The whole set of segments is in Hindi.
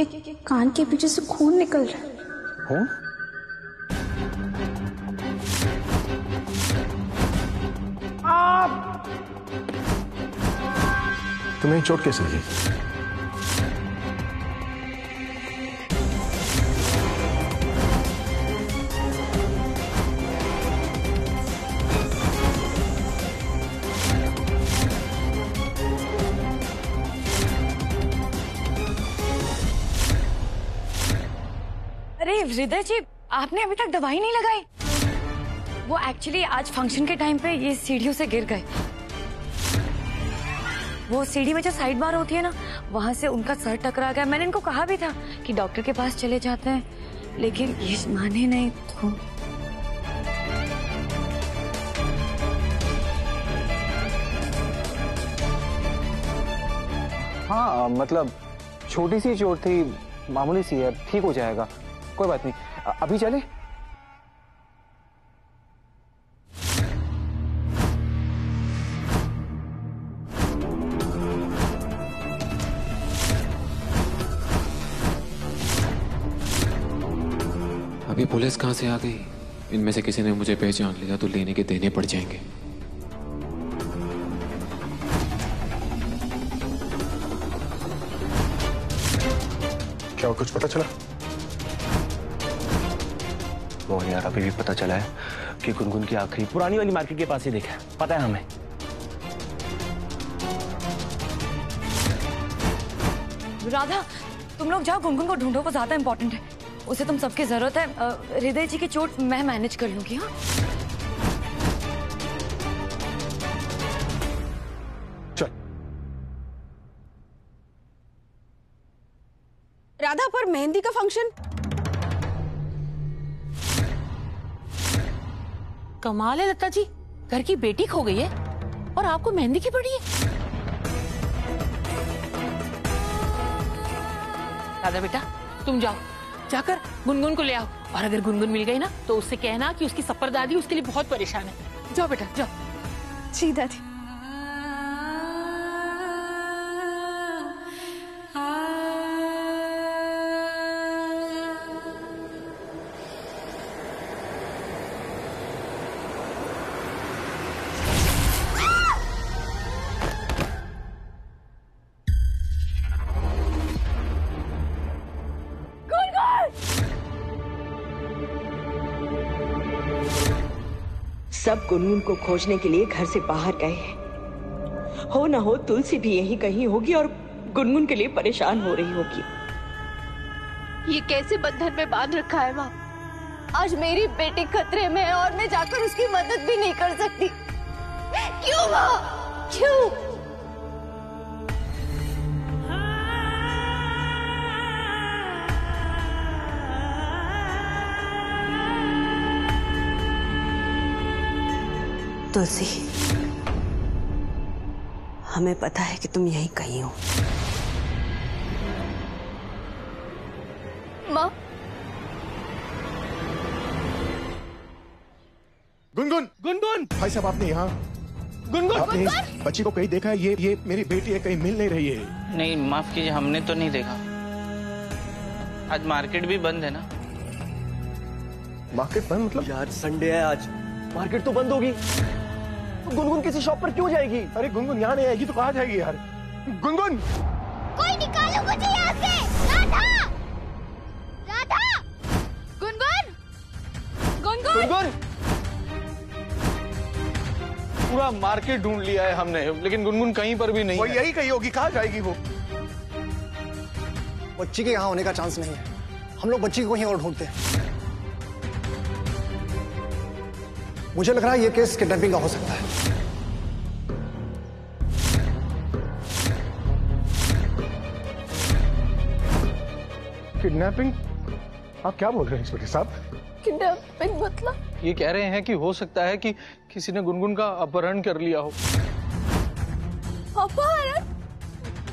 आपके कान के पीछे से खून निकल रहा है? आप! तुम्हें चोट कैसे लगी? हृदय जी, आपने अभी तक दवाई नहीं लगाई? वो एक्चुअली आज फ़ंक्शन के टाइम पे ये सीढ़ियों से गिर गए। वो सीढ़ी में जो साइड बार होती है ना, वहाँ से उनका सर टकरा गया। मैंने इनको कहा भी था कि डॉक्टर के पास चले जाते हैं, लेकिन ये माने नहीं तो। हाँ मतलब छोटी सी चोट थी, मामूली सी है, ठीक हो जाएगा। कोई बात नहीं। अभी चले? अभी पुलिस कहाँ से आ गई? इनमें से किसी ने मुझे पहचान लिया तो लेने के देने पड़ जाएँगे। क्या कुछ पता चला? मोहन यार अभी भी पता चला है कि गुनगुन की आखिरी पुरानी वाली मार्केट के पास ही देखा है। पता है हमें। राधा तुम लोग जाओ गुनगुन को ढूंढो वो ज़्यादा इंपॉर्टेंट है। उसे तुम सबकी ज़रूरत है। हृदय जी की चोट मैं मैनेज कर लूँगी हाँ? राधा पर मेहंदी का फ़ंक्शन कमाल है लता जी। घर की बेटी खो गई है और आपको मेहंदी की पड़ी है। दादा बेटा, तुम जाओ। जाकर गुनगुन को ले आओ। और अगर गुनगुन मिल गई ना तो उससे कहना कि उसकी सपर दादी उसके लिए बहुत परेशान है। जाओ बेटा, जाओ। जी, दादी। सब गुनगुन को खोजने के लिए घर से बाहर गए हैं। हो ना हो, तुलसी भी यहीं कहीं होगी और गुनगुन के लिए परेशान हो रही होगी। ये कैसे बंधन में बाँध रखा है माँ? आज मेरी बेटी खतरे में है और मैं जाकर उसकी मदद भी नहीं कर सकती। क्यों माँ? क्यों? तुलसी हमें पता है कि तुम यहीं कहीं हो। माँ। गुनगुन। गुनगुन। भाई साहब आपने यहाँ गुनगुन। आपने इस बच्ची को कहीं देखा है? ये ये मेरी बेटी है कहीं मिल नहीं रही है। नहीं माफ़ कीजिए हमने तो नहीं देखा। आज मार्केट भी बंद है ना? मार्केट बंद मतलब? यार संडे है आज। मार्केट तो बंद होगी। गुनगुन किसी शॉप पर क्यों जाएगी? अरे गुनगुन यहाँ नहीं आएगी तो कहाँ जाएगी यार? गुनगुन! कोई निकालो मुझे यहाँ से! राधा! राधा! गुनगुन! गुनगुन! गुनगुन! पूरा मार्केट ढूंढ लिया है हमने लेकिन गुनगुन कहीं पर भी नहीं वो है। यही कही होगी कहाँ जाएगी वो? बच्ची के यहाँ होने का चांस नहीं है। हम लोग बच्ची को कहीं और ढूंढते हैं। मुझे लग रहा है ये केस किडनैपिंग का हो सकता है। किडनैपिंग? आप क्या बोल रहे हैं इंस्पेक्टर साहब? किडनैपिंग मतलब? ये कह रहे हैं कि हो सकता है कि किसी ने गुनगुन का अपहरण कर लिया हो। अपहरण?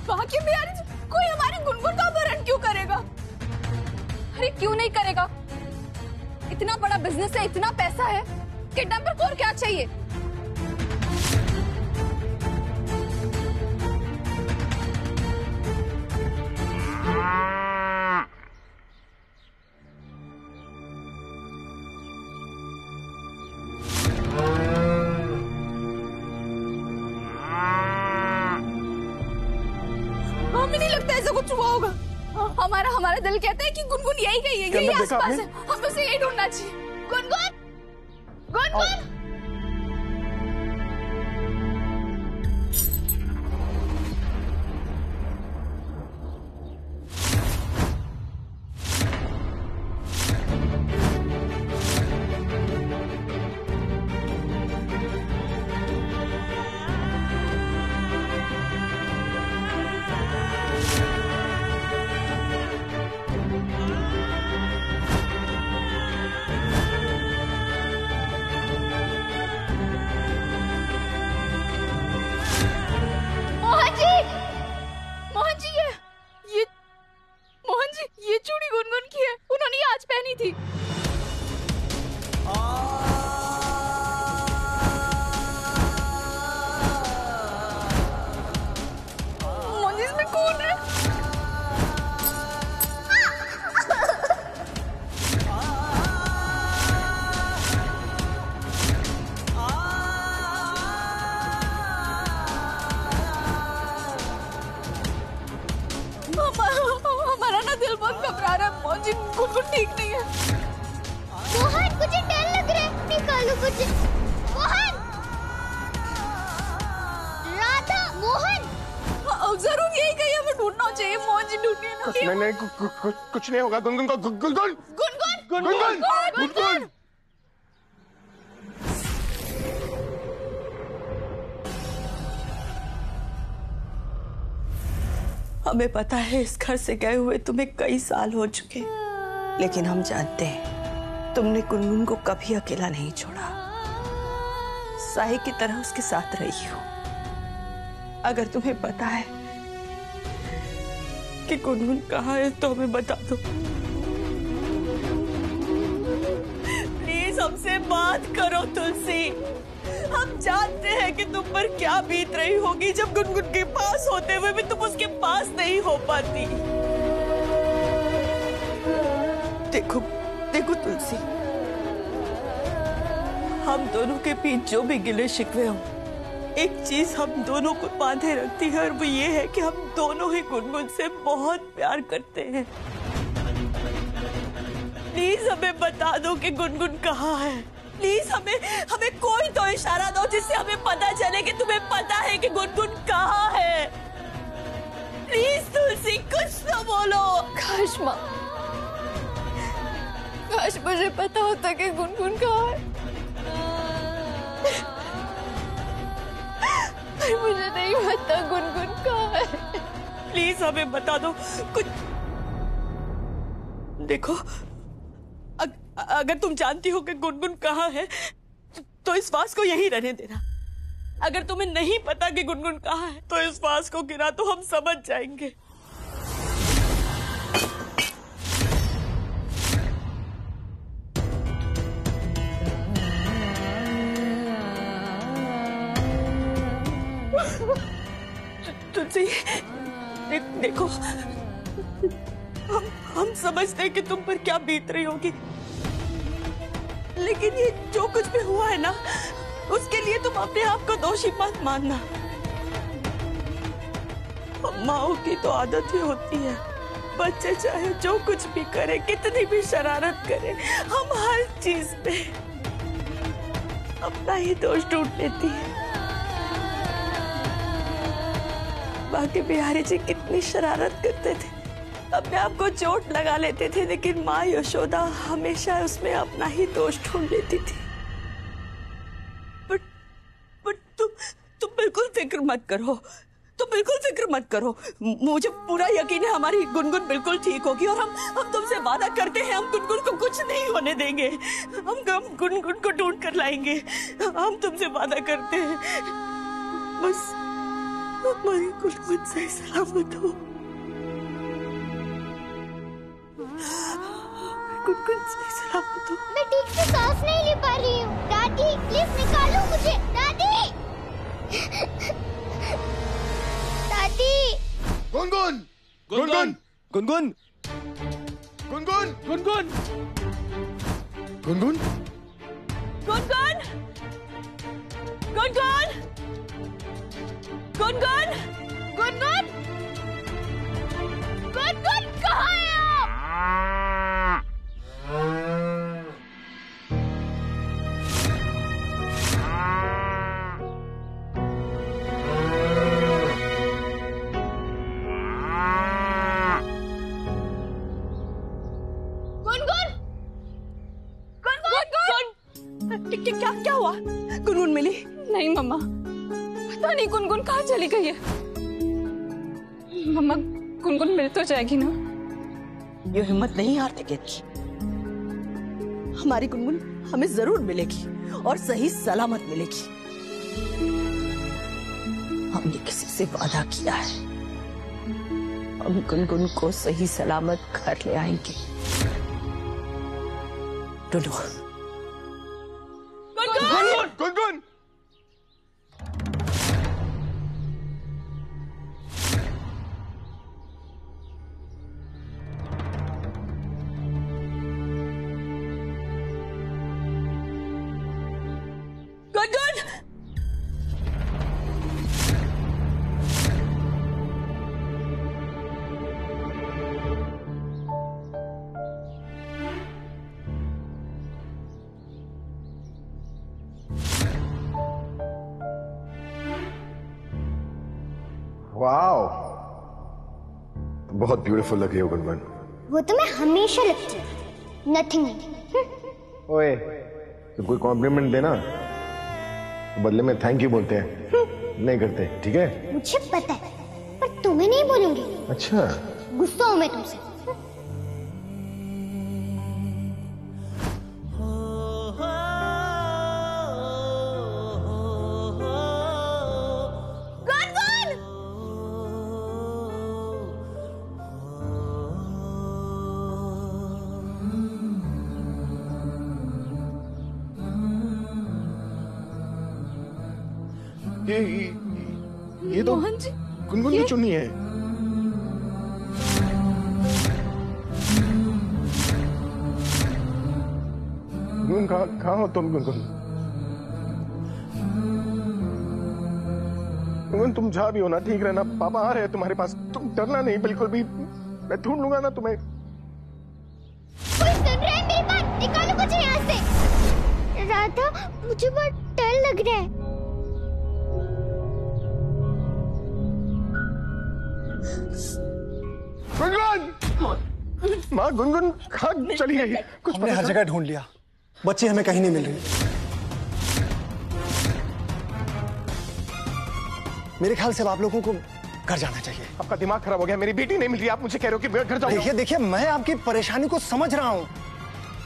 कोई हमारे गुनगुन का अपहरण क्यों करेगा? अरे क्यों नहीं करेगा? इतना बड़ा बिज़नेस है इतना पैसा है। किडनैपर को और क्या चाहिए? हमें नहीं लगता ऐसा कुछ होगा। हमारा हमारा दिल कहता है कि गुनगुन यही गई है यही आसपास है। हम उसे यही ढूंढना चाहिए। गुनगुन! 滚 जी नहीं कुछ नहीं होगा। गुनगुन को गुनगुन। गुनगुन? गुनगुन गुनगुन हमें पता है इस घर से गए हुए तुम्हें कई साल हो चुके लेकिन हम जानते हैं तुमने गुनगुन को कभी अकेला नहीं छोड़ा। साही की तरह उसके साथ रही हो। अगर तुम्हें पता है कि गुनगुन कहाँ है तो हमें बता दो। प्लीज़ हमसे बात करो तुलसी। हम जानते हैं कि तुम पर क्या बीत रही होगी, जब गुनगुन के पास होते हुए भी तुम उसके पास नहीं हो पाती। देखो देखो तुलसी। हम दोनों के बीच जो भी गिले शिकवे हो एक चीज़ हम दोनों को बांधे रखती है और वो ये है कि हम दोनों ही गुनगुन से बहुत प्यार करते हैं। प्लीज़ हमें बता दो कि गुनगुन कहाँ है। प्लीज़ हमें हमें कोई तो इशारा दो जिससे हमें पता चले कि तुम्हें पता है कि गुनगुन कहाँ है। प्लीज़ तुलसी, कुछ तो बोलो। काश माँ, काश मुझे पता होता कि गुनगुन कहाँ है। मुझे नहीं पता गुनगुन कहा है। प्लीज़ हमें बता दो कुछ देखो अग, अगर तुम जानती हो कि गुनगुन कहाँ है तो इस वास को यहीं रहने देना। अगर तुम्हें नहीं पता कि गुनगुन कहाँ है तो इस वास को गिरा तो हम समझ जाएँगे। तुलसी दे, देखो। हम हम समझते हैं कि तुम पर क्या बीत रही होगी। लेकिन ये जो कुछ भी हुआ है ना उसके लिए तुम अपने आप को दोषी मत मानना। माओ की तो आदत ही होती है। बच्चे चाहे जो कुछ भी करे कितनी भी शरारत करे हम हर चीज़ पे अपना ही दोष ढूंढ लेती है। बाकी बिहारी जी कितनी शरारत करते थे। अपने आप को चोट लगा लेते थे, लेकिन माँ यशोदा हमेशा उसमें अपना ही दोष ढूंढ लेती थी। बिल्कुल फ़िक्र मत करो। तुम बिल्कुल फ़िक्र मत करो। मुझे पूरा यकीन है हमारी गुनगुन बिल्कुल ठीक होगी और हम हम तुमसे वादा करते हैं, हम गुनगुन को कुछ नहीं होने देंगे। हम हम गुनगुन को ढूंढ कर लाएँगे। हम तुमसे वादा करते हैं। बस। हमारी गुनगुन सही सलामत हो गुनगुन सही सलामत हो मैं ठीक से सांस नहीं ले पा रही हूँ। दादी प्लीज़ निकालो मुझे। दादी! दादी! गुनगुन! गुनगुन! गुनगुन! गुनगुन! गुनगुन! गुनगुन? गुनगुन! गुनगुन! गुनगुन? गुनगुन? गुनगुन कहाँ है आप? क्या क्या हुआ? गुनगुन मिली। नहीं मम्मा। पता नहीं गुनगुन कहाँ चली गई है? मम्मा, गुनगुन मिल तो जाएगी ना? ये हिम्मत नहीं हारने की हमारी गुनगुन हमें ज़रूर मिलेगी और सही सलामत मिलेगी। हमने किसी से वादा किया है। हम गुनगुन को सही सलामत घर ले आएँगे। टुडू बहुत ब्यूटीफुल लग रही हो गुनगुन वो तो मैं हमेशा लगती हूँ। नथिंग ओए तो कोई कॉम्प्लीमेंट देना? तो बदले में थैंक यू बोलते हैं। नहीं करते ठीक है? मुझे पता है पर तुम्हें नहीं बोलूँगी। अच्छा। गुस्सा हूँ मैं तुमसे। चुन्नी है। कहाँ हो तुम गुनगुन गुनगुन तुम जहाँ भी हो ना, ठीक रहना। पापा आ रहे हैं तुम्हारे पास। तुम डरना नहीं, बिल्कुल भी। मैं ढूंढ लूँगा ना तुम्हें। निकालो मुझे से। राधा, मुझे बहुत डर लग रहा है। गुनगुन! माँ गुनगुन कहाँ चली गई। कुछ हमने हर जगह ढूंढ लिया। बच्ची हमें कहीं नहीं मिल रही। मेरे ख्याल से अब आप लोगों को घर जाना चाहिए। आपका दिमाग खराब हो गया मेरी बेटी नहीं मिल रही आप मुझे कह रहे हो कि मैं घर जाऊँगा। देखिए देखिए मैं आपकी परेशानी को समझ रहा हूँ।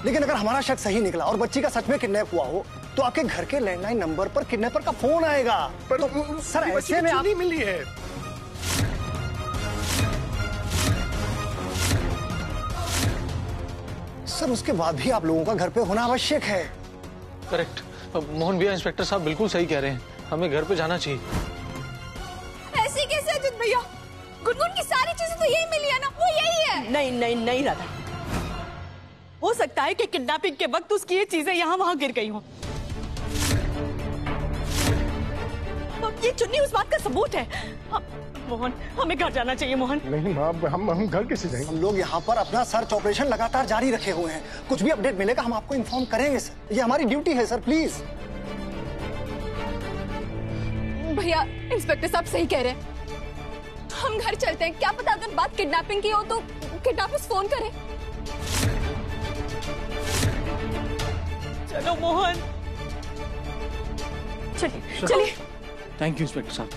लेकिन अगर हमारा शक सही निकला और बच्ची का सच में किडनैप हुआ हो तो आपके घर के लैंडलाइन नंबर पर किडनैपर का फ़ोन आएगा। पर तो, सर ऐसे में आप मिली है। सर उसके बाद भी आप लोगों का घर पे होना आवश्यक है। करेक्ट। मोहन भैया इंस्पेक्टर साहब बिल्कुल सही कह रहे हैं। हमें घर पे जाना चाहिए। ऐसे कैसे अजित भैया? गुनगुन की सारी चीज़ें तो यही मिली है ना वो यही है। नहीं नहीं नहीं राधा। हो सकता है कि किडनैपिंग के वक्त उसकी ये चीज़ें यहाँ वहाँ गिर गई हों। ये चुन्नी उस बात का सबूत है। मोहन हमें घर जाना चाहिए मोहन। नहीं माँ हम हम घर कैसे जाएँगे? हम लोग यहाँ पर अपना सर्च ऑपरेशन लगातार जारी रखे हुए हैं। कुछ भी अपडेट मिलेगा हम आपको इन्फॉर्म करेंगे सर। ये हमारी ड्यूटी है सर प्लीज़ भैया इंस्पेक्टर साहब सही कह रहे हैं। हम घर चलते हैं। क्या पता अगर बात किडनैपिंग की हो तो किडनैपर्स फ़ोन करें। चलो मोहन। चलिए चलिए। थैंक यू इंस्पेक्टर साहब।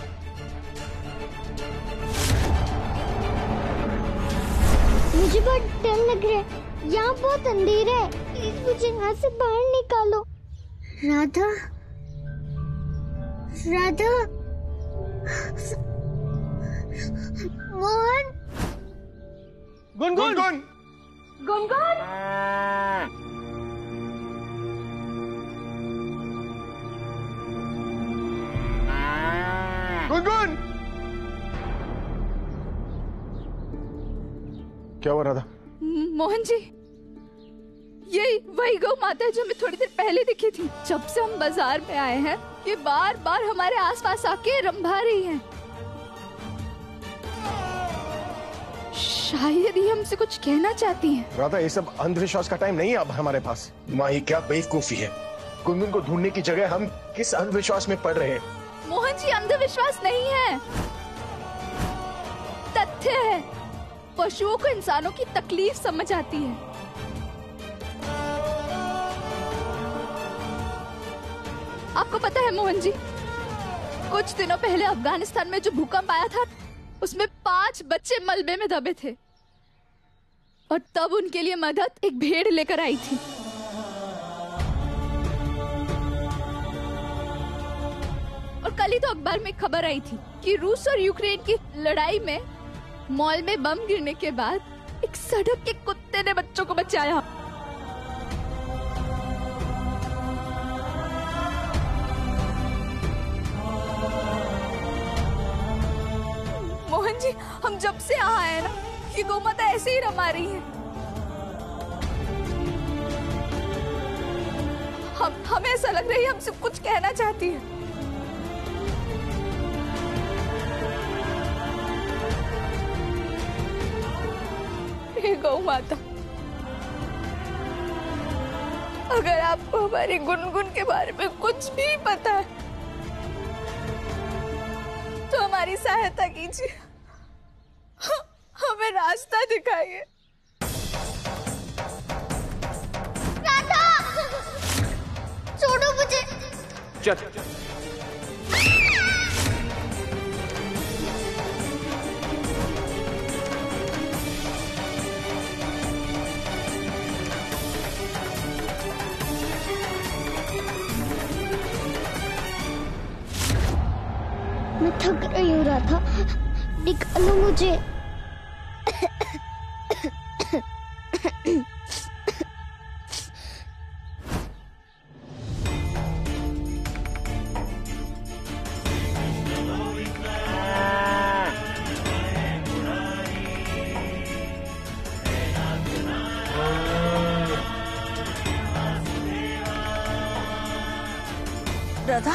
मुझे बहुत डर लग रहा है। यहाँ बहुत अंधेरा है। प्लीज़ मुझे यहाँ से बाहर निकालो। राधा। राधा। मोहन। गुनगुन। गुनगुन। गुनगुन। गुनगुन। क्या हुआ राधा? मोहन जी यही वही गौ माता है जो हमें थोड़ी देर पहले दिखी थी। जब से हम बाज़ार में आए हैं ये बार बार हमारे आसपास आके रंभा रही हैं। शायद ये हमसे कुछ कहना चाहती हैं। राधा ये सब अंधविश्वास का टाइम नहीं है अब हमारे पास। माँ ये क्या बेवकूफ़ी है? गुनगुन को ढूँढने की जगह हम किस अंधविश्वास में पड़ रहे हैं? मोहन जी अंधविश्वास नहीं है। तथ्य है पशुओं को इंसानों की तकलीफ़ समझ आती है। आपको पता है मोहन जी, कुछ दिनों पहले अफ़गानिस्तान में जो भूकंप आया था, उसमें पाँच बच्चे मलबे में दबे थे। और तब उनके लिए मदद एक भेड़ लेकर आई थी। और कल ही तो अखबार में खबर आई थी कि रूस और यूक्रेन की लड़ाई में मॉल में बम गिरने के बाद एक सड़क के कुत्ते ने बच्चों को बचाया। मोहन जी, हम जब से यहाँ आए ना, ये गोमाता ऐसे ही रमा रही है। हम, हमें ऐसा लग रहा है हमसे कुछ कहना चाहती है। गौ माता अगर आपको हमारी गुनगुन के बारे में कुछ भी पता है तो हमारी सहायता कीजिए। हमें रास्ता दिखाइए। छोड़ो मुझे। चल। थक रही हूँ राधा। निकालो मुझे। राधा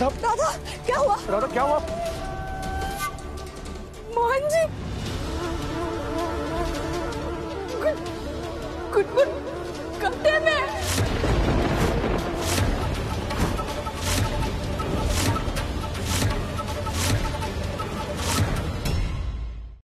राधा राधा क्या हुआ? राधा क्या हुआ?